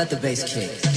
let the bass kick.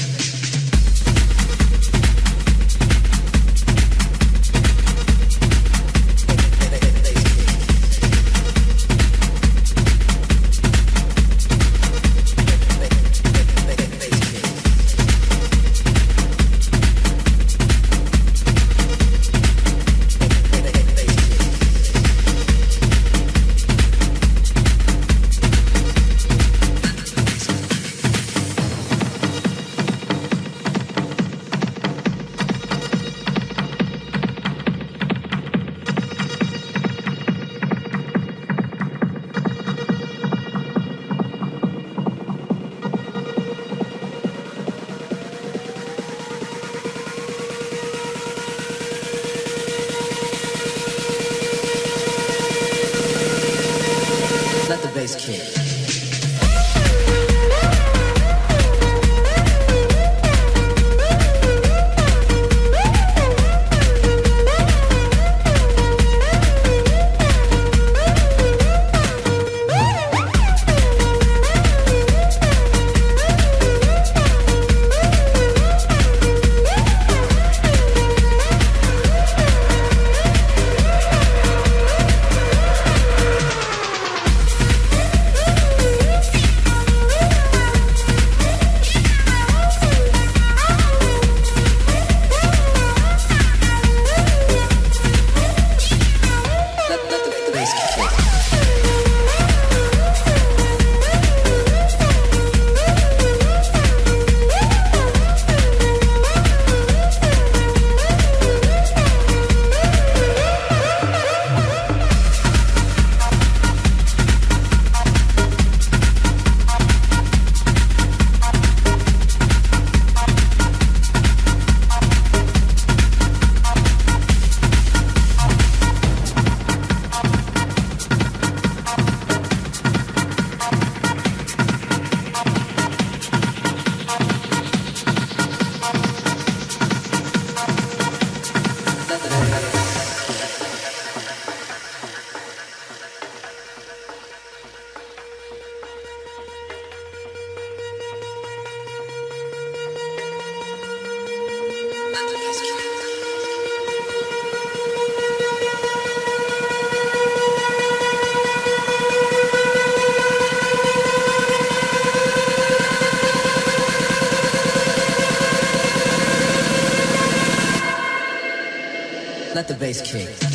Let, Let the bass kick.